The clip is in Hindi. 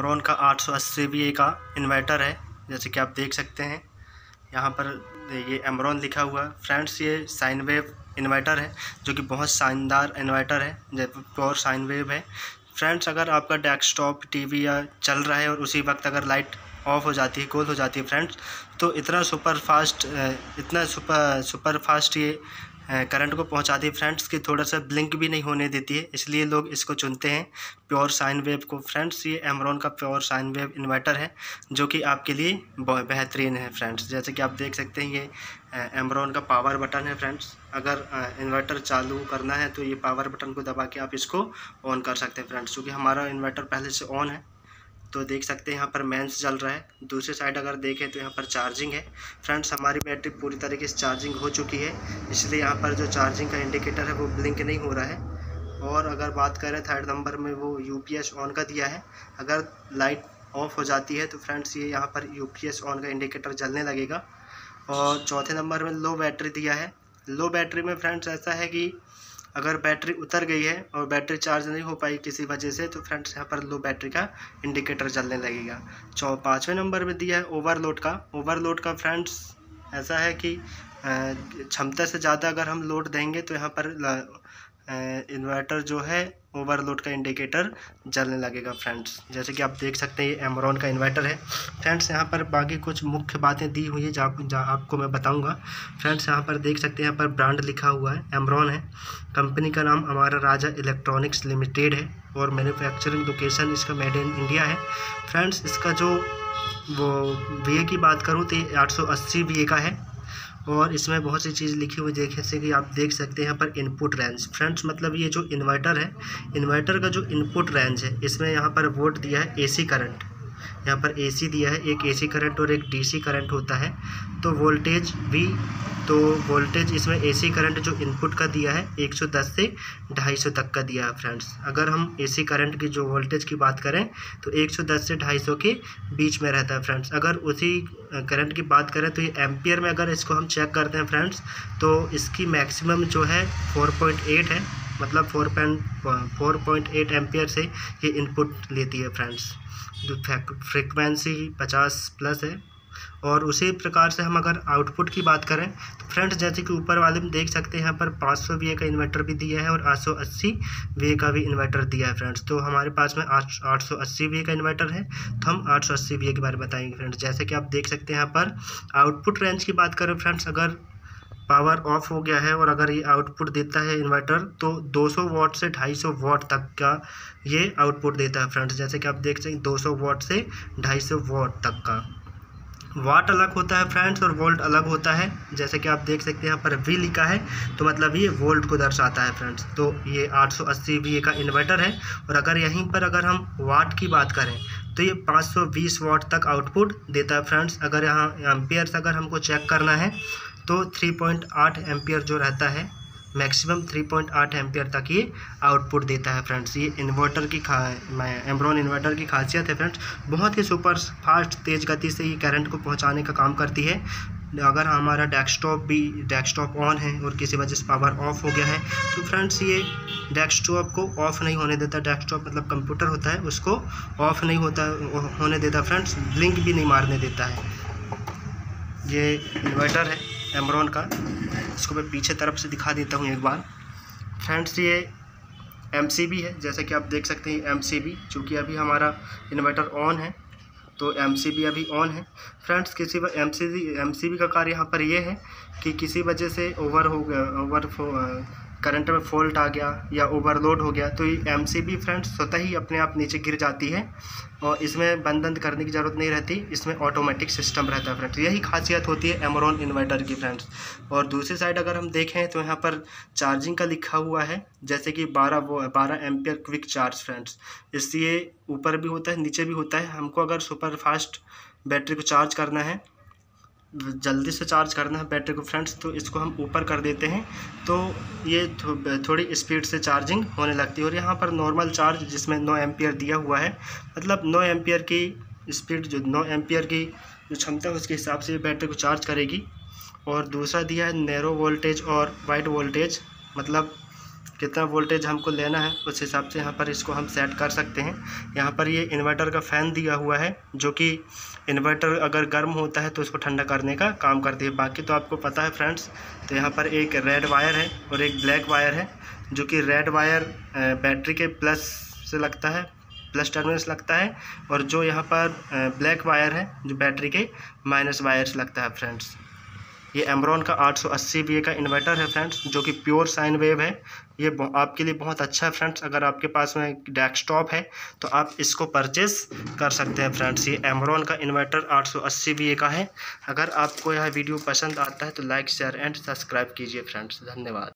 एमरॉन का आठ सौ अस्सी का इन्वर्टर है, जैसे कि आप देख सकते हैं। यहाँ पर ये एमरॉन लिखा हुआ है। फ्रेंड्स ये साइन वेव इन्वर्टर है, जो कि बहुत शानदार इन्वर्टर है जब प्योर साइन वेव है। फ्रेंड्स अगर आपका डेस्कटॉप टीवी या चल रहा है और उसी वक्त अगर लाइट ऑफ़ हो जाती है गोल हो जाती है फ्रेंड्स तो इतना सुपर फास्ट इतना सुपर सुपर फास्ट ये करंट को पहुंचाती है फ्रेंड्स कि थोड़ा सा ब्लिंक भी नहीं होने देती है, इसलिए लोग इसको चुनते हैं। प्योर साइन वेव को। फ्रेंड्स ये एमरॉन का प्योर साइन वेव इन्वर्टर है, जो कि आपके लिए बेहतरीन है फ्रेंड्स जैसे कि आप देख सकते हैं, ये एमरॉन का पावर बटन है फ्रेंड्स अगर इन्वर्टर चालू करना है तो ये पावर बटन को दबा के आप इसको ऑन कर सकते हैं फ्रेंड्स क्योंकि हमारा इन्वर्टर पहले से ऑन है तो देख सकते हैं यहाँ पर मेंस चल रहा है। दूसरी साइड अगर देखें तो यहाँ पर चार्जिंग है। फ्रेंड्स, हमारी बैटरी पूरी तरीके से चार्जिंग हो चुकी है, इसलिए यहाँ पर जो चार्जिंग का इंडिकेटर है वो ब्लिंक नहीं हो रहा है। और अगर बात करें थर्ड नंबर में वो यूपीएस ऑन का दिया है। अगर लाइट ऑफ़ हो जाती है तो फ्रेंड्स ये यहाँ पर यूपीएस ऑन का इंडिकेटर जलने लगेगा। और चौथे नंबर में लो बैटरी दिया है। लो बैटरी में फ्रेंड्स ऐसा है कि अगर बैटरी उतर गई है और बैटरी चार्ज नहीं हो पाई किसी वजह से तो फ्रेंड्स यहाँ पर लो बैटरी का इंडिकेटर चलने लगेगा। चौ पाँचवें नंबर में दिया है ओवरलोड का। ओवरलोड का फ्रेंड्स, ऐसा है कि क्षमता से ज़्यादा अगर हम लोड देंगे तो यहाँ पर इन्वर्टर जो है ओवरलोड का इंडिकेटर जलने लगेगा फ्रेंड्स जैसे कि आप देख सकते हैं, ये एमरॉन का इन्वर्टर है. फ्रेंड्स यहाँ पर बाकी कुछ मुख्य बातें दी हुई है, जहाँ जहाँ आपको मैं बताऊँगा. फ्रेंड्स यहाँ पर देख सकते हैं, यहाँ पर ब्रांड लिखा हुआ है एमरॉन है. कंपनी का नाम हमारा राजा इलेक्ट्रॉनिक्स लिमिटेड है और मैन्युफैक्चरिंग लोकेशन इसका मेड इन इंडिया है. फ्रेंड्स इसका जो वो वीए की बात करूँ तो ये आठ सौ अस्सी का है. और इसमें बहुत सी चीज़ लिखी हुई देखे से कि आप देख सकते हैं यहाँ पर इनपुट रेंज फ्रेंड्स मतलब ये जो इन्वर्टर है इन्वर्टर का जो इनपुट रेंज है, इसमें यहाँ पर वोट दिया है एसी करंट यहाँ पर एसी दिया है। एक एसी करंट और एक डीसी करंट होता है। तो वोल्टेज भी तो वोल्टेज इसमें एसी करंट जो इनपुट का दिया है 110 से 250 तक का दिया है फ्रेंड्स अगर हम एसी करंट की जो वोल्टेज की बात करें तो 110 से 250 के बीच में रहता है फ्रेंड्स अगर उसी करंट की बात करें तो ये एम्पियर में अगर इसको हम चेक करते हैं फ्रेंड्स तो इसकी मैक्सिमम जो है 4.8 है। मतलब four point four point eight ampere से ये इनपुट लेती है फ्रेंड्स जो फ्रिक्वेंसी पचास प्लस है और उसी प्रकार से हम अगर आउटपुट की बात करें तो फ्रेंड्स जैसे कि ऊपर वाले में देख सकते हैं, यहाँ पर 500 सौ का इन्वर्टर भी दिया है और 880 वी का भी इन्वर्टर दिया है फ्रेंड्स तो हमारे पास में आठ आठ का इन्वर्टर है तो हम 880 सौ के बारे में बताएँगे फ्रेंड्स जैसे कि आप देख सकते हैं, यहाँ पर आउटपुट रेंज की बात करें फ्रेंड्स अगर पावर ऑफ़ हो गया है और अगर ये आउटपुट देता है इन्वर्टर तो 200 वॉट से 250 वॉट तक का ये आउटपुट देता है फ्रेंड्स जैसे कि आप देख सकते हैं 200 वॉट से 250 वॉट तक का। वाट अलग होता है फ्रेंड्स और वोल्ट अलग होता है। जैसे कि आप देख सकते हैं, यहाँ पर वी लिखा है तो मतलब ये वोल्ट को दर्शाता है फ्रेंड्स तो ये 880 वी का इन्वर्टर है और अगर यहीं पर अगर हम वाट की बात करें तो ये 520 वाट तक आउटपुट देता है फ्रेंड्स अगर यहाँ एम्पियर्स अगर हमको चेक करना है तो 3.8 एम्पियर जो रहता है मैक्सिमम 3.8 एम्पियर तक ये आउटपुट देता है फ्रेंड्स ये इन्वर्टर की खा एम्ब्रॉन इन्वर्टर की खासियत है फ्रेंड्स बहुत ही सुपर फास्ट तेज़ गति से ये करंट को पहुँचाने का काम करती है। अगर हमारा डेस्कटॉप भी डेस्कटॉप ऑन है और किसी वजह से पावर ऑफ़ हो गया है तो फ्रेंड्स ये डेस्कटॉप को ऑफ़ नहीं होने देता। डेस्कटॉप मतलब कंप्यूटर होता है, उसको ऑफ़ नहीं होता, होने देता फ्रेंड्स ब्लिंक भी नहीं मारने देता है। ये इन्वर्टर है एमरॉन का। इसको मैं पीछे तरफ़ से दिखा देता हूँ एक बार। फ्रेंड्स ये एमसीबी है, जैसे कि आप देख सकते हैं एम सी चूँकि अभी हमारा इन्वर्टर ऑन है तो एमसीबी अभी ऑन है। फ्रेंड्स किसी एम सी एम का कार्य यहाँ पर ये है कि किसी वजह से ओवर हो गया ओवर करंट में फॉल्ट आ गया या ओवरलोड हो गया तो ये एम सी बी फ्रेंड्स स्वतः ही अपने आप नीचे गिर जाती है और इसमें बंद बंद करने की ज़रूरत नहीं रहती, इसमें ऑटोमेटिक सिस्टम रहता है फ्रेंड्स यही खासियत होती है एमरॉन इन्वर्टर की फ्रेंड्स और दूसरी साइड अगर हम देखें तो यहाँ पर चार्जिंग का लिखा हुआ है, जैसे कि बारह वो बारह एम्पियर क्विक चार्ज फ्रेंड्स इसलिए ऊपर भी होता है, नीचे भी होता है। हमको अगर सुपर फास्ट बैटरी को चार्ज करना है जल्दी से चार्ज करना है बैटरी को फ्रेंड्स तो इसको हम ऊपर कर देते हैं। तो ये थो, थोड़ी स्पीड से चार्जिंग होने लगती है और यहाँ पर नॉर्मल चार्ज जिसमें नौ एम्पियर दिया हुआ है मतलब नौ एम्पियर की स्पीड जो नौ एम्पियर की जो क्षमता है उसके हिसाब से बैटरी को चार्ज करेगी। और दूसरा दिया है नैरो वोल्टेज और वाइड वोल्टेज मतलब कितना वोल्टेज हमको लेना है, उस हिसाब से यहाँ पर इसको हम सेट कर सकते हैं। यहाँ पर ये इन्वर्टर का फ़ैन दिया हुआ है, जो कि इन्वर्टर अगर गर्म होता है तो उसको ठंडा करने का काम करती है। बाकी तो आपको पता है फ्रेंड्स तो यहाँ पर एक रेड वायर है और एक ब्लैक वायर है, जो कि रेड वायर बैटरी के प्लस से लगता है प्लस टर्मिनल लगता है, और जो यहाँ पर ब्लैक वायर है, जो बैटरी के माइनस वायर से लगता है फ्रेंड्स ये एमरॉन का 880 सौ का इन्वर्टर है फ्रेंड्स जो कि प्योर साइन वेव है। ये आपके लिए बहुत अच्छा है फ्रेंड्स अगर आपके पास में डेस्कटॉप है तो आप इसको परचेस कर सकते हैं फ्रेंड्स ये एमरॉन का इन्वर्टर 880 सौ का है। अगर आपको यह वीडियो पसंद आता है तो लाइक शेयर एंड सब्सक्राइब कीजिए फ्रेंड्स धन्यवाद।